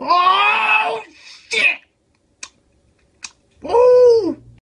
Oh!